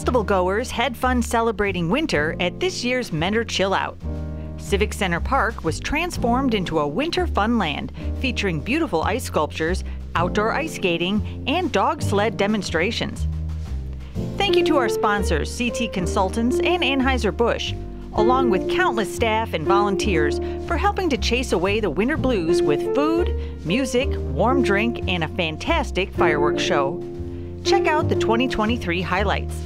Festival goers had fun celebrating winter at this year's Mentor Chill Out. Civic Center Park was transformed into a winter fun land, featuring beautiful ice sculptures, outdoor ice skating, and dog sled demonstrations. Thank you to our sponsors, CT Consultants and Anheuser-Busch, along with countless staff and volunteers for helping to chase away the winter blues with food, music, warm drink, and a fantastic fireworks show. Check out the 2023 highlights.